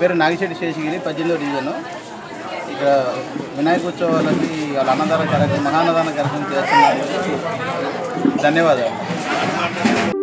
పేరు నాగిశెట్టి శేషగిరి పద్దెనిమిదో డివిజను. ఇక్కడ వినాయక ఉత్సవాలకి వాళ్ళ అన్నదాన కార్యక్రమం మహాన్నదాన కార్యక్రమం చేస్తున్నారు. ధన్యవాదాలు.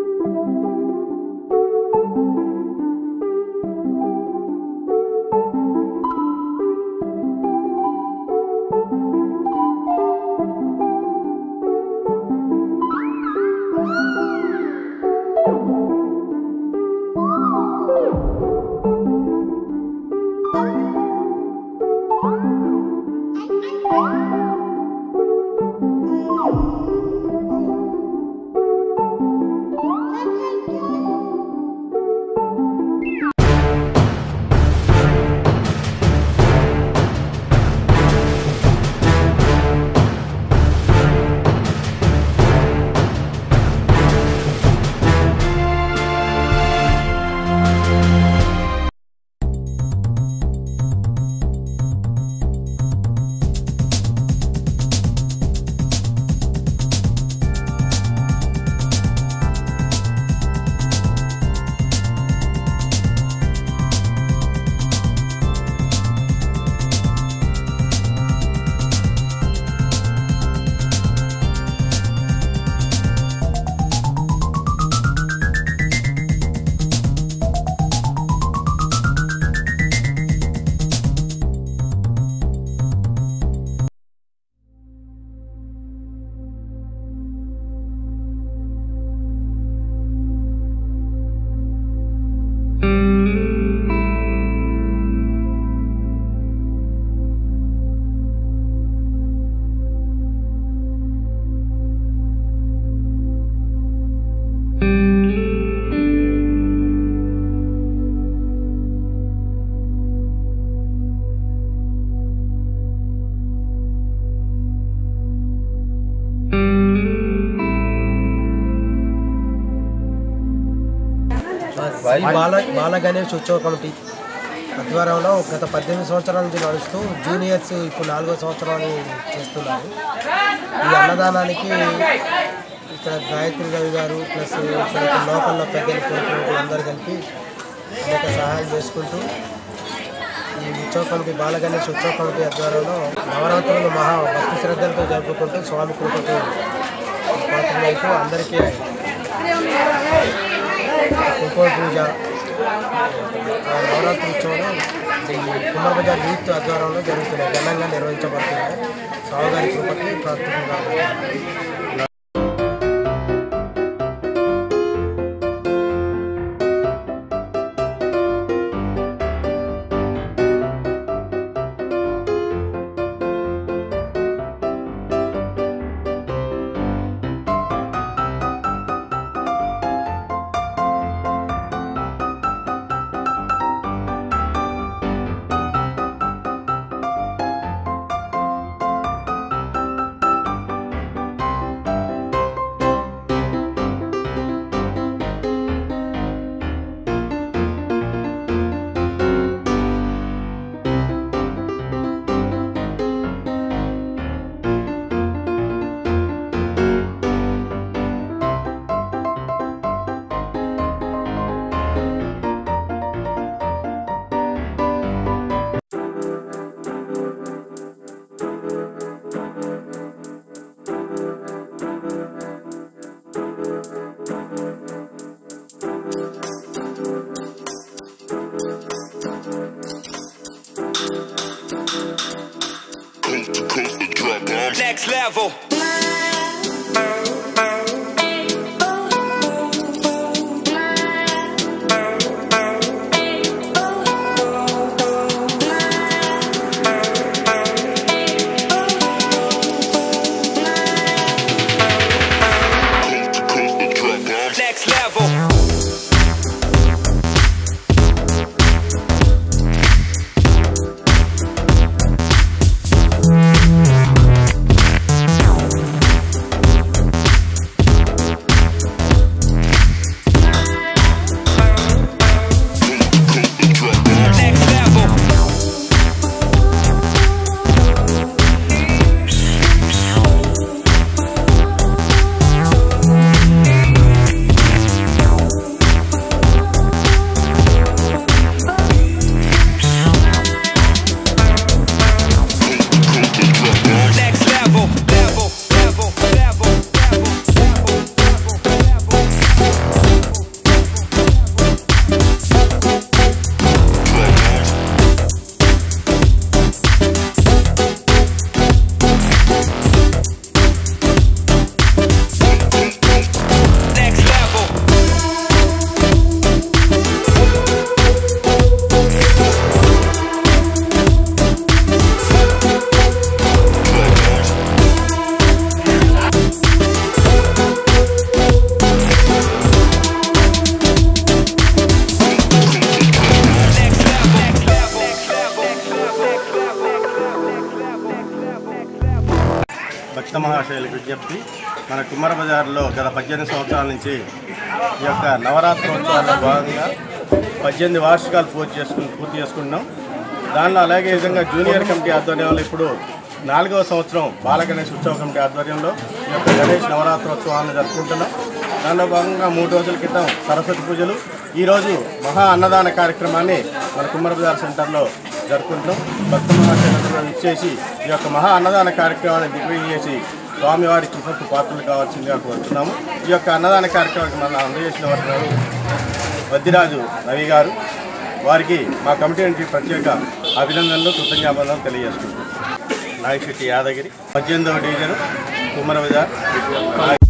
శ్రీ బాల బాల గణేష్ ఉత్సవ కమిటీ ఆధ్వర్యంలో గత పద్దెనిమిది సంవత్సరాల నుంచి నడుస్తూ జూనియర్స్ ఇప్పుడు నాలుగో సంవత్సరాలు చేస్తున్నారు. ఈ అన్నదానానికి ఇక్కడ గాయత్రి రవి గారు ప్లస్ ఇక్కడ లోకల్లో పెద్దలు కొడుకులు అందరూ కలిపి అనేక సహాయం చేసుకుంటూ ఈ ఉత్సవ కమిటీ బాల గణేష్ ఉత్సవ కమిటీ ఆధ్వర్యంలో నవరాత్రులు మహా భక్తి శ్రద్ధలతో జరుపుకుంటూ స్వామి కృపకు పాత్రలైతూ అందరికీ కుంకుమ పూజ ఆ నవరాత్రి ఉత్సవం ఈ కుమార్ బజార్ యూత్ ఆధ్వర్యంలో జరుగుతున్నాయి. ఘనంగా నిర్వహించబడుతున్నాయి. స్వామివారి కృపకి ప్రార్థన devil. భక్త మహాశైలకు విజ్ఞప్తి మన కుమ్మర బజార్లో గత పద్దెనిమిది సంవత్సరాల నుంచి ఈ యొక్క నవరాత్రోత్సవాల్లో భాగంగా పద్దెనిమిది వార్షికాలు పూర్తి చేసుకుని పూర్తి చేసుకుంటున్నాం. దానిలో అలాగే విధంగా జూనియర్ కమిటీ ఆధ్వర్యంలో ఇప్పుడు నాలుగవ సంవత్సరం బాల గణేష్ ఉత్సవ కమిటీ ఆధ్వర్యంలో ఈ యొక్క గణేష్ నవరాత్రోత్సవాలను జరుపుకుంటున్నాం. దానిలో భాగంగా మూడు రోజుల క్రితం సరస్వతి పూజలు. ఈరోజు మహా అన్నదాన కార్యక్రమాన్ని మన కుమ్మర బజార్ సెంటర్లో జరుపుకుంటున్నాం. భక్త మహాశైలందరూ ఇచ్చేసి ఈ యొక్క మహా అన్నదాన కార్యక్రమాన్ని దిగ్విజయం చేసి స్వామివారి కృపకు పాత్రలు కావాల్సిందిగా కోరుతున్నాము. ఈ యొక్క అన్నదాన కార్యక్రమానికి మన అందజేసిన వారు వద్దిరాజు రవి గారు. వారికి మా కమిటీ నుంచి ప్రత్యేక అభినందనలు కృతజ్ఞాపనలు తెలియజేసుకుంటున్నాం. నాగశెట్టి యాదగిరి పద్దెనిమిదవ డివిజన్ కుమ్మర బజార్